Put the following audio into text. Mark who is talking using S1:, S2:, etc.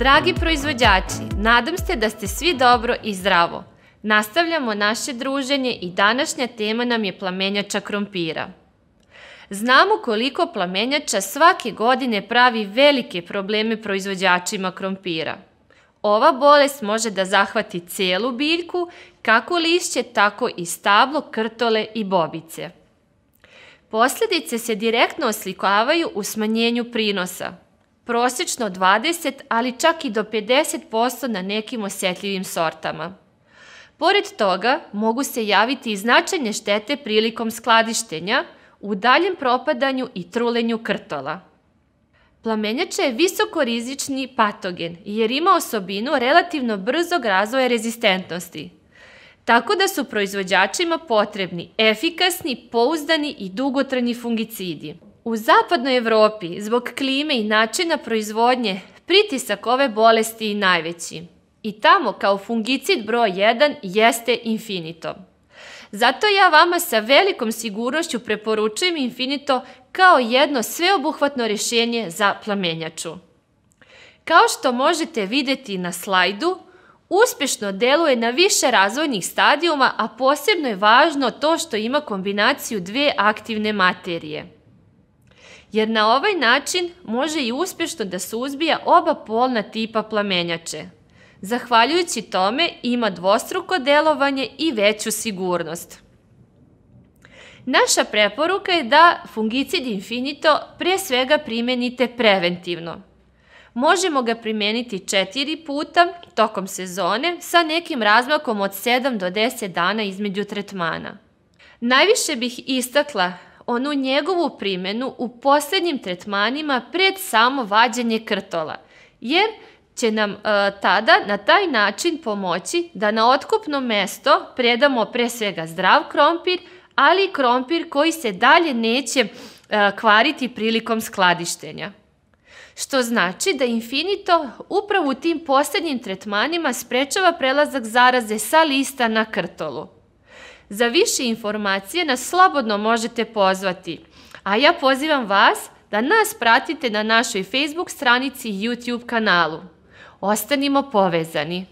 S1: Dragi proizvođači, nadam se da ste svi dobro i zdravo. Nastavljamo naše druženje i današnja tema nam je plamenjača krompira. Znamo koliko plamenjača svake godine pravi velike probleme proizvođačima krompira. Ova bolest može da zahvati celu biljku, kako lišće, tako i stablo, krtole i bobice. Posledice se direktno oslikavaju u smanjenju prinosa, prosečno 20, ali čak i do 50% na nekim osetljivim sortama. Pored toga, mogu se javiti i značajne štete prilikom skladištenja, u daljem propadanju i trulenju krtola. Plamenjača je visoko rizični patogen jer ima osobinu relativno brzog razvoja rezistentnosti, tako da su proizvođačima potrebni efikasni, pouzdani i dugotrajni fungicidi. U zapadnoj Evropi, zbog klime i načina proizvodnje, pritisak ove bolesti je najveći. I tamo kao fungicid broj 1 jeste Infinito. Zato ja vama sa velikom sigurnošću preporučujem Infinito kao jedno sveobuhvatno rješenje za plamenjaču. Kao što možete videti na slajdu, uspešno deluje na više razvojnih stadijuma, a posebno je važno to što ima kombinaciju dve aktivne materije. Jer na ovaj način može i uspešno da se uzbija oba polna tipa plamenjače – Zahvaljujući tome ima dvostruko delovanje i veću sigurnost. Naša preporuka je da fungicid infinito pre svega primenite preventivno. Možemo ga primeniti četiri puta tokom sezone sa nekim razmakom od 7 do 10 dana između tretmana. Najviše bih istakla onu njegovu primenu u poslednjim tretmanima pred samo vađenje krtola, jer će nam e, tada na taj način pomoći da na otkupno mesto predamo pre svega zdrav krompir, ali i krompir koji se dalje neće e, kvariti prilikom skladištenja. Što znači da Infinito upravo u tim poslednjim tretmanima sprečava prelazak zaraze sa lista na krtolu. Za više informacije nas slobodno možete pozvati, a ja pozivam vas da nas pratite na našoj Facebook stranici i YouTube kanalu. Ostanimo povezani.